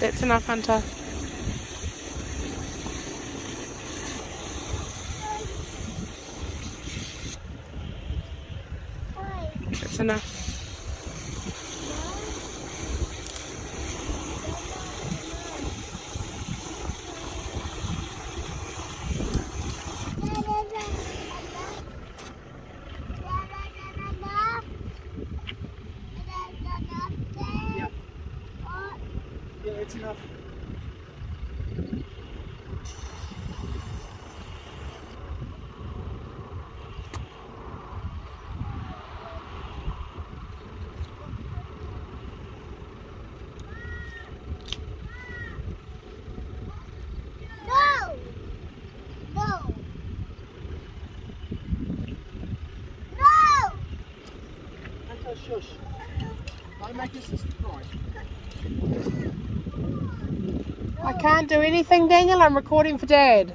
That's enough, Hunter. That's enough. It's enough. No! No! No! Hunter, shush. I can't do anything, Daniel. I'm recording for Dad.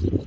フフフ。